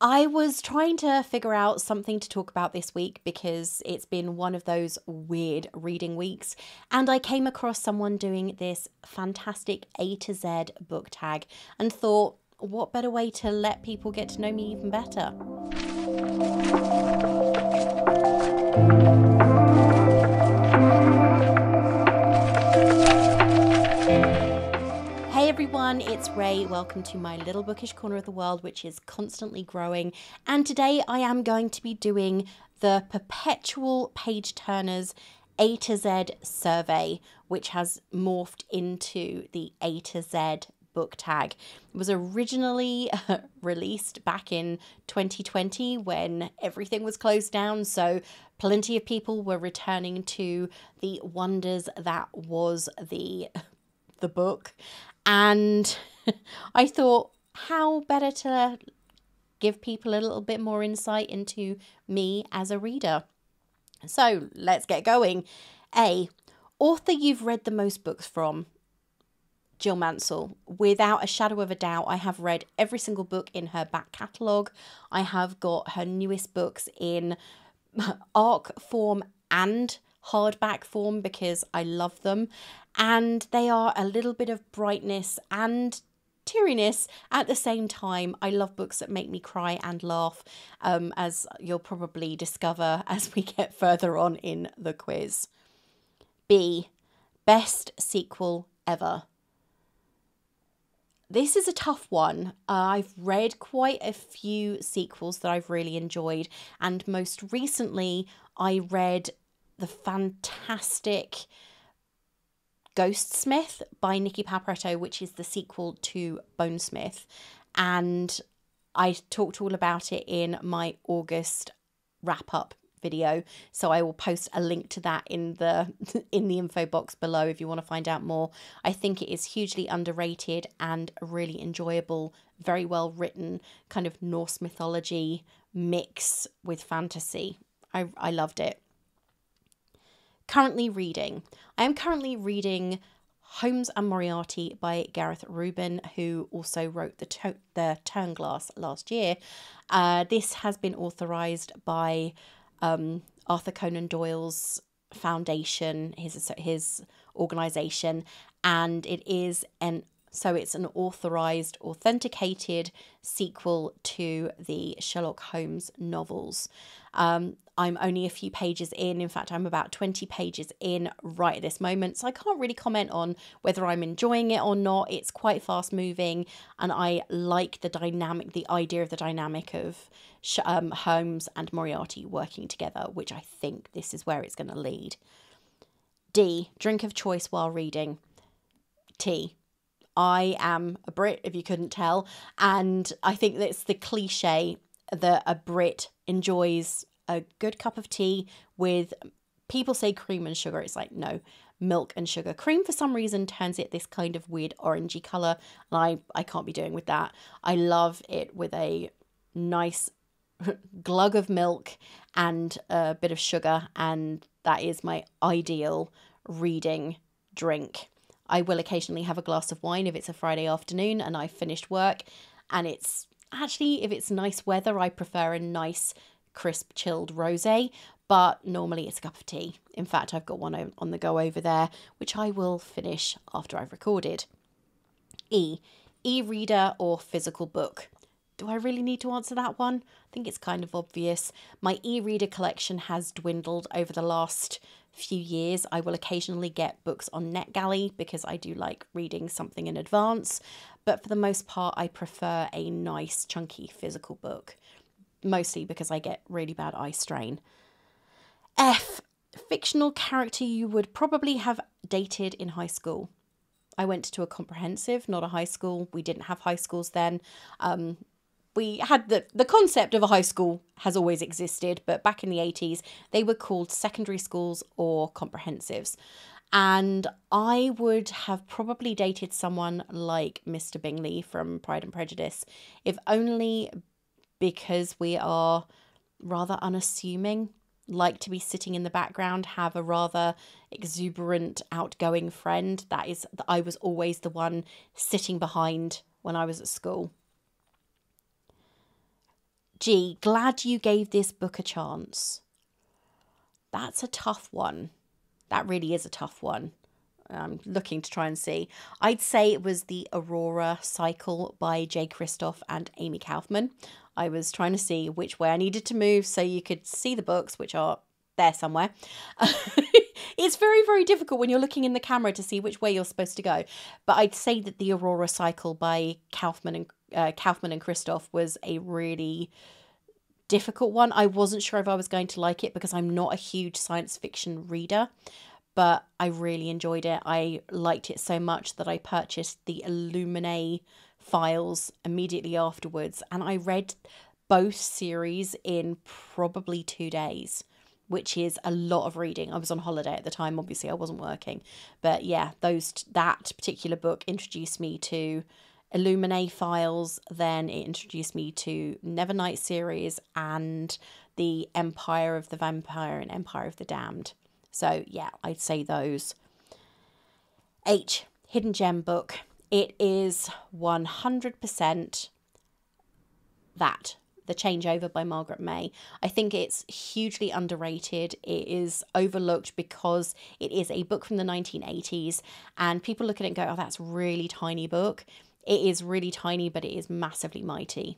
I was trying to figure out something to talk about this week because it's been one of those weird reading weeks, and I came across someone doing this fantastic A to Z book tag and thought, what better way to let people get to know me even better? Everyone, it's Raye. Welcome to my little bookish corner of the world, which is constantly growing. And today I am going to be doing the Perpetual Page Turners A to Z survey, which has morphed into the A to Z book tag. It was originally released back in 2020 when everything was closed down, so plenty of people were returning to the wonders that was the the book. And I thought, how better to give people a little bit more insight into me as a reader? So let's get going. A. Author you've read the most books from. Jill Mansell. Without a shadow of a doubt, I have read every single book in her back catalogue. I have got her newest books in ARC form and hardback form because I love them. And they are a little bit of brightness and teariness at the same time. I love books that make me cry and laugh, um, as you'll probably discover as we get further on in the quiz. B. Best sequel ever. This is a tough one. Uh, I've read quite a few sequels that I've really enjoyed, and most recently, I read the fantastic Ghostsmith by Nicki Pau Preto, which is the sequel to Bonesmith. And I talked all about it in my August wrap up video. So i will post a link to that in the in the info box below if you want to find out more. I think it is hugely underrated and really enjoyable very well written kind of norse mythology mix with fantasy. I i loved it currently reading. I am currently reading Holmes and Moriarty by Gareth Rubin, who also wrote the to- the Turnglass last year. Uh, this has been authorized by um, Arthur Conan Doyle's foundation, his his organization, and it is an so it's an authorized, authenticated sequel to the Sherlock Holmes novels. Um, I'm only a few pages in. In fact, I'm about 20 pages in right at this moment. So I can't really comment on whether I'm enjoying it or not. It's quite fast moving, and I like the dynamic, the idea of the dynamic of um, Holmes and Moriarty working together, which I think this is where it's going to lead. D. Drink of choice while reading. Tea. I am a Brit, if you couldn't tell, and I think that's the cliche that a Brit enjoys a good cup of tea with people say cream and sugar. It's like, no, milk and sugar. Cream, for some reason, turns it this kind of weird orangey color. And I, I can't be doing with that. I love it with a nice glug of milk and a bit of sugar. And that is my ideal reading drink. I will occasionally have a glass of wine if it's a Friday afternoon and I've finished work. And it's actually, if it's nice weather, I prefer a nice crisp chilled rosé, but normally it's a cup of tea. In fact, I've got one on the go over there, which I will finish after I've recorded. E. E reader or physical book? Do I really need to answer that one? I think it's kind of obvious. My e reader collection has dwindled over the last few years. I will occasionally get books on NetGalley because I do like reading something in advance, but for the most part, I prefer a nice, chunky physical book mostly because I get really bad eye strain. F. Fictional character you would probably have dated in high school. I went to a comprehensive, not a high school. We didn't have high schools then. Um, we had the the concept of a high school has always existed, but back in the 80s, they were called secondary schools or comprehensives. And I would have probably dated someone like Mr. Bingley from Pride and Prejudice, if only because we are rather unassuming, like to be sitting in the background, have a rather exuberant, outgoing friend. That is, I was always the one sitting behind when I was at school. Gee, glad you gave this book a chance. That's a tough one. That really is a tough one. I'm looking to try and see. I'd say it was the Aurora Cycle by Jay Kristoff and Amie Kaufman. I was trying to see which way I needed to move so you could see the books, which are there somewhere. it's very, very difficult when you're looking in the camera to see which way you're supposed to go. But I'd say that the Aurora Cycle by Kaufman and uh, Kaufman and Kristoff was a really difficult one. I wasn't sure if I was going to like it because I'm not a huge science fiction reader, but I really enjoyed it. I liked it so much that I purchased the Illuminae files immediately afterwards and I read both series in probably two days which is a lot of reading. I was on holiday at the time, obviously I wasn't working. But yeah, those that particular book introduced me to Illuminae files, then it introduced me to Nevernight series and the Empire of the Vampire and Empire of the Damned. So yeah, I'd say those. H, Hidden Gem book. It is 100% that. The Changeover by Margaret Mahy. I think it's hugely underrated. It is overlooked because it is a book from the 1980s, and people look at it and go, oh, that's really tiny book. It is really tiny, but it is massively mighty.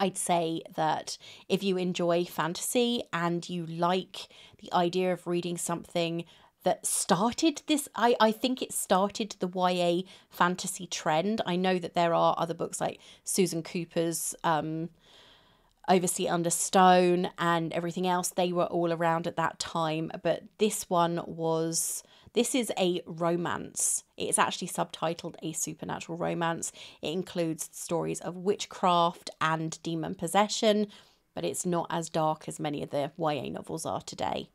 I'd say that if you enjoy fantasy and you like the idea of reading something that started this I, I think it started the YA fantasy trend. I know that there are other books like Susan Cooper's um Over Sea Under Stone and everything else. They were all around at that time, but this one was this is a romance. It's actually subtitled A Supernatural Romance. It includes stories of witchcraft and demon possession, but it's not as dark as many of the YA novels are today.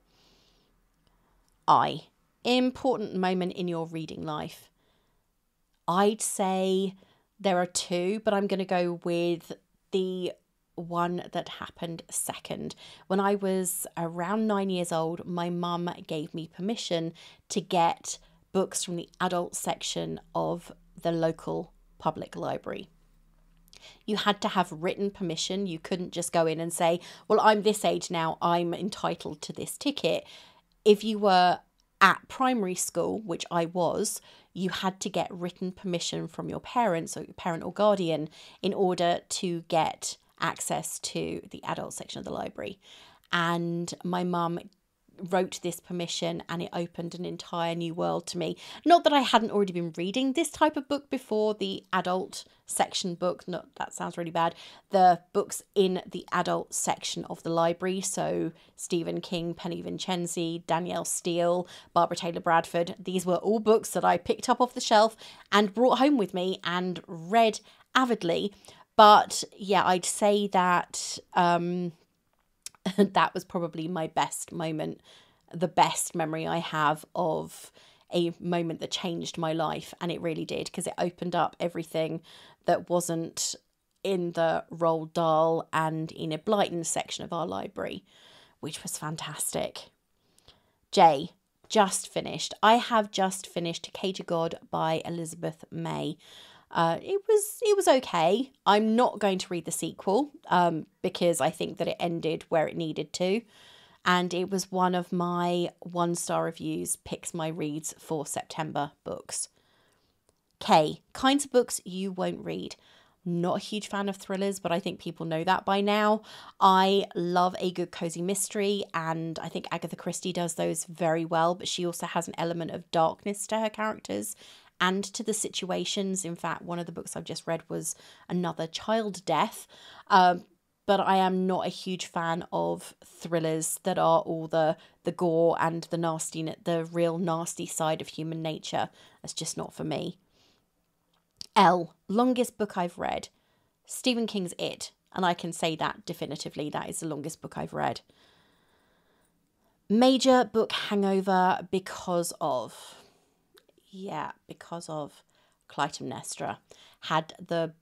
I. Important moment in your reading life. I'd say there are two, but I'm going to go with the one that happened second. When I was around nine years old, my mum gave me permission to get books from the adult section of the local public library. You had to have written permission. You couldn't just go in and say, Well, I'm this age now, I'm entitled to this ticket. If you were at primary school, which I was, you had to get written permission from your parents or your parent or guardian in order to get access to the adult section of the library. And my mum wrote this permission and it opened an entire new world to me. Not that I hadn't already been reading this type of book before, the adult section book, not that sounds really bad. The books in the adult section of the library, so Stephen King, Penny Vincenzi, Danielle Steel, Barbara Taylor Bradford, these were all books that I picked up off the shelf and brought home with me and read avidly. But yeah, I'd say that um, that was probably my best moment, the best memory I have of a moment that changed my life. And it really did because it opened up everything that wasn't in the Roald Dahl and Enid Blyton section of our library, which was fantastic. Jay, just finished. I have just finished Cage of God by Elizabeth May. Uh, it was it was okay. I'm not going to read the sequel um, because I think that it ended where it needed to, and it was one of my one star reviews picks my reads for September books. K kinds of books you won't read. Not a huge fan of thrillers, but I think people know that by now. I love a good cozy mystery, and I think Agatha Christie does those very well, but she also has an element of darkness to her characters and to the situations. In fact, one of the books I've just read was another child death. Um, but I am not a huge fan of thrillers that are all the the gore and the nasty, the real nasty side of human nature. That's just not for me. L, longest book I've read. Stephen King's It, and I can say that definitively. That is the longest book I've read. Major book hangover because of yeah, because of Clytemnestra, had the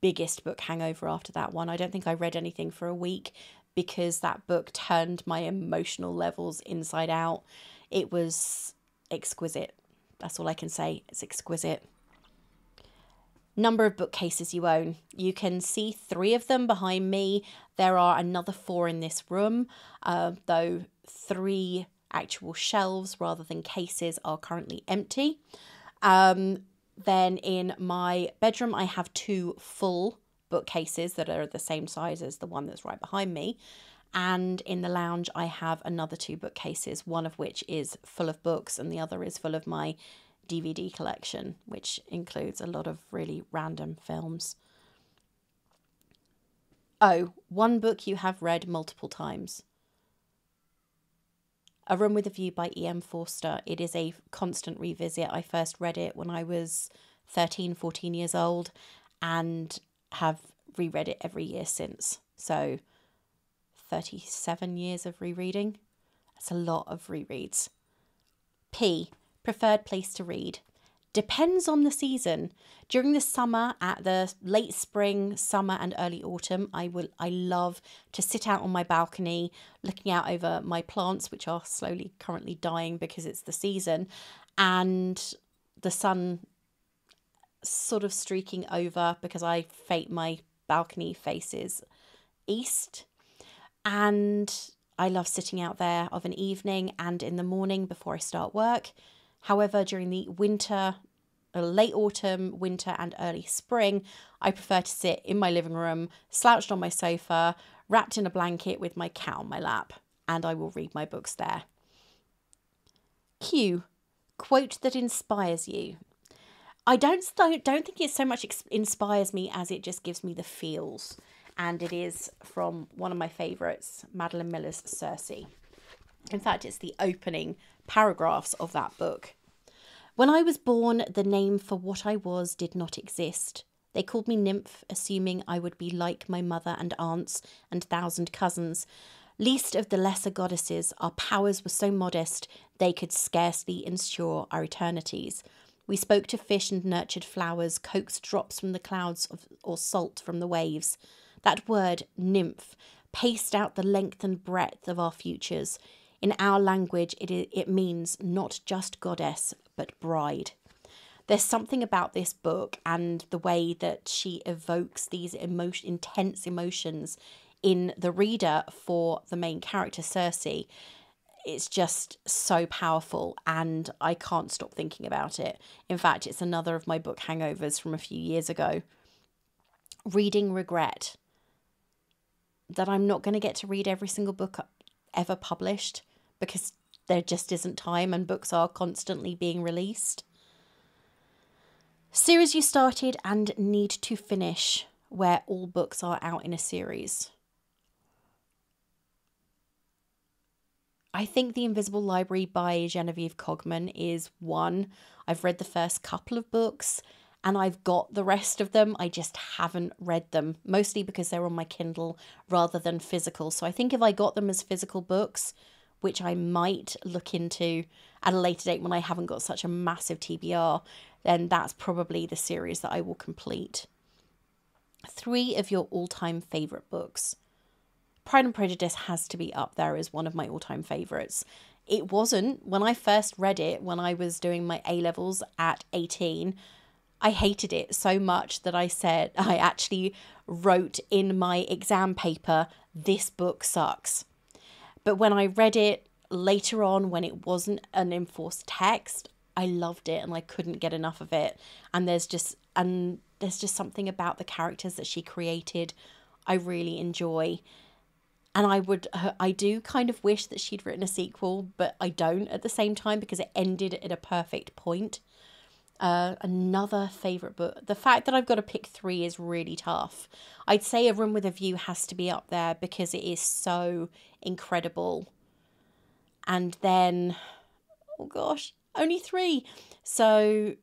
biggest book hangover after that one. I don't think I read anything for a week because that book turned my emotional levels inside out. It was exquisite. That's all I can say. It's exquisite. number of bookcases you own. You can see three of them behind me. There are another four in this room, uh, though three actual shelves rather than cases are currently empty. Um, then in my bedroom, I have two full bookcases that are the same size as the one that's right behind me. And in the lounge, I have another two bookcases, one of which is full of books, and the other is full of my DVD collection, which includes a lot of really random films. Oh, one book you have read multiple times. A Room with a View by E.M. Forster. It is a constant revisit. I first read it when I was 13, 14 years old and have reread it every year since. So 37 years of rereading. That's a lot of rereads. P. Preferred place to read. Depends on the season. During the summer, at the late spring, summer, and early autumn, I will I love to sit out on my balcony, looking out over my plants, which are slowly currently dying because it's the season, and the sun sort of streaking over because I fate my balcony faces east. And I love sitting out there of an evening and in the morning before I start work. However, during the winter, late autumn, winter, and early spring, I prefer to sit in my living room, slouched on my sofa, wrapped in a blanket with my cat on my lap, and I will read my books there. Q. Quote that inspires you. I don't don't, think it so much inspires me as it just gives me the feels, and it is from one of my favourites, Madeline Miller's Circe. In fact, it's the opening paragraphs of that book. When I was born, the name for what I was did not exist. They called me Nymph, assuming I would be like my mother and aunts and thousand cousins. Least of the lesser goddesses, our powers were so modest they could scarcely ensure our eternities. We spoke to fish and nurtured flowers, coaxed drops from the clouds of, or salt from the waves. That word, nymph, paced out the length and breadth of our futures. In our language, it, it means not just goddess, but bride. There's something about this book and the way that she evokes these emotion, intense emotions in the reader for the main character, Circe. It's just so powerful, and I can't stop thinking about it. In fact, it's another of my book hangovers from a few years ago. Reading regret that I'm not going to get to read every single book uh, ever published because there just isn't time and books are constantly being released. Series you started and need to finish, where all books are out in a series. I think The Invisible Library by Genevieve Cogman is one. I've read the first couple of books and I've got the rest of them. I just haven't read them, mostly because they're on my Kindle rather than physical. So I think if I got them as physical books, which I might look into at a later date when I haven't got such a massive TBR, then that's probably the series that I will complete. Three of your all time favourite books. Pride and Prejudice has to be up there as one of my all time favourites. It wasn't when I first read it when I was doing my A levels at 18. I hated it so much that I said, I actually wrote in my exam paper, this book sucks. But when I read it later on, when it wasn't an enforced text, I loved it and I couldn't get enough of it. And there's just and there's just something about the characters that she created I really enjoy. And I would uh, I do kind of wish that she'd written a sequel, but I don't at the same time because it ended at a perfect point. Uh, another favorite book. The fact that I've got to pick three is really tough. I'd say A Room with a View has to be up there because it is so incredible. And then, oh gosh, only three. So,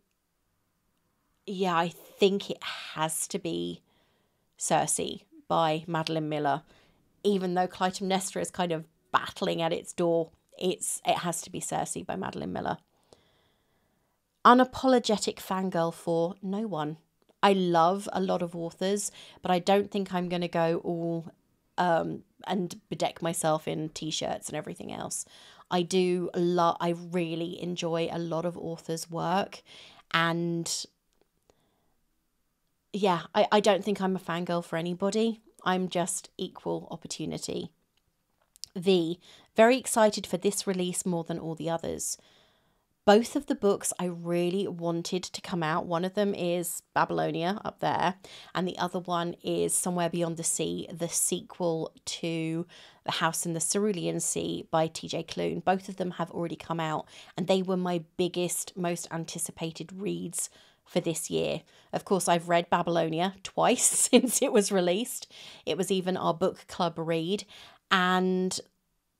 yeah, I think it has to be Circe by Madeline Miller. Even though Clytemnestra is kind of battling at its door, it's it has to be Circe by Madeline Miller unapologetic fangirl for no one. I love a lot of authors, but I don't think I'm going to go all um, and bedeck myself in t-shirts and everything else. I do a lot. I really enjoy a lot of authors' work, and yeah, I, I don't think I'm a fangirl for anybody. I'm just equal opportunity. V, very excited for this release more than all the others. Both of the books I really wanted to come out. One of them is Babylonia up there, and the other one is Somewhere Beyond the Sea, the sequel to The House in the Cerulean Sea by TJ Klune. Both of them have already come out, and they were my biggest, most anticipated reads for this year. Of course, I've read Babylonia twice since it was released. It was even our book club read, and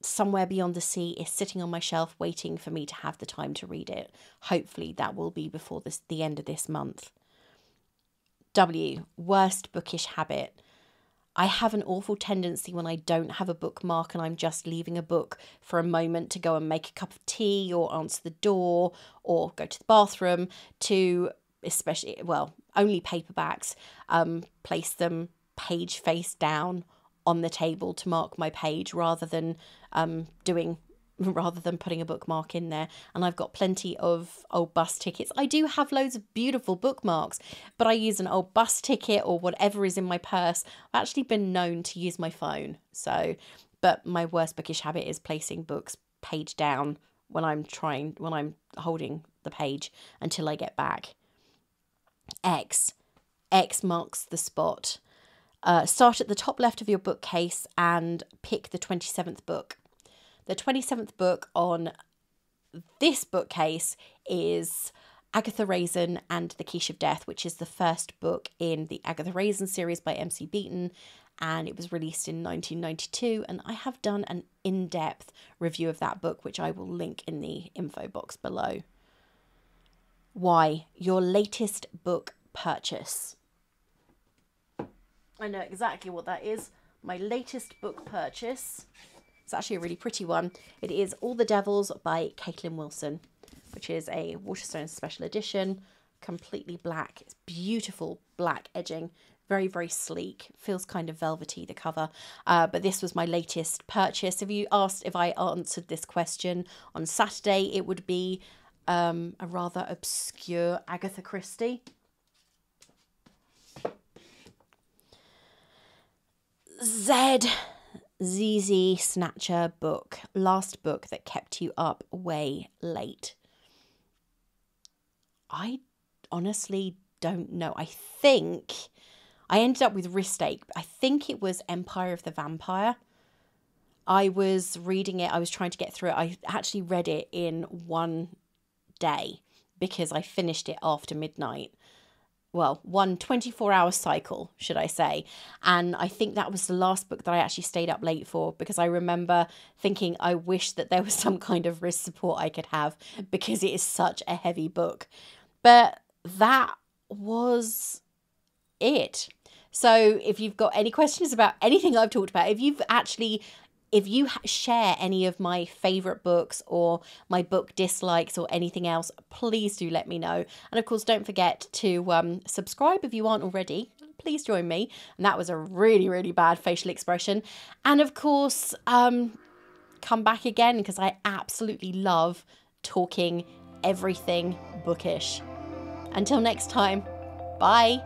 Somewhere Beyond the Sea is sitting on my shelf waiting for me to have the time to read it. Hopefully, that will be before this, the end of this month. W. Worst bookish habit. I have an awful tendency when I don't have a bookmark and I'm just leaving a book for a moment to go and make a cup of tea or answer the door or go to the bathroom to, especially, well, only paperbacks, um, place them page face down on the table to mark my page rather than um, doing rather than putting a bookmark in there. And I've got plenty of old bus tickets. I do have loads of beautiful bookmarks, but I use an old bus ticket or whatever is in my purse. I've actually been known to use my phone. So, but my worst bookish habit is placing books page down when I'm trying, when I'm holding the page until I get back. X. X marks the spot. Uh, start at the top left of your bookcase and pick the 27th book. The 27th book on this bookcase is Agatha Raisin and the Quiche of Death, which is the first book in the Agatha Raisin series by MC Beaton, and it was released in 1992. And I have done an in depth review of that book, which I will link in the info box below. Why? Your latest book purchase. I know exactly what that is. My latest book purchase. It's actually a really pretty one. It is All the Devils by Caitlin Wilson, which is a Waterstone special edition, completely black. It's beautiful black edging, very, very sleek. Feels kind of velvety, the cover. Uh, but this was my latest purchase. If you asked if I answered this question on Saturday, it would be um, a rather obscure Agatha Christie. Zed ZZ Snatcher book, last book that kept you up way late. I honestly don't know. I think I ended up with wrist ache. I think it was Empire of the Vampire. I was reading it, I was trying to get through it. I actually read it in one day because I finished it after midnight well, one 24 hour cycle, should I say. And I think that was the last book that I actually stayed up late for because I remember thinking I wish that there was some kind of wrist support I could have because it is such a heavy book. But that was it. So if you've got any questions about anything I've talked about, if you've actually if you share any of my favorite books or my book dislikes or anything else, please do let me know. And of course, don't forget to um, subscribe if you aren't already. Please join me. And that was a really, really bad facial expression. And of course, um, come back again because I absolutely love talking everything bookish. Until next time, bye.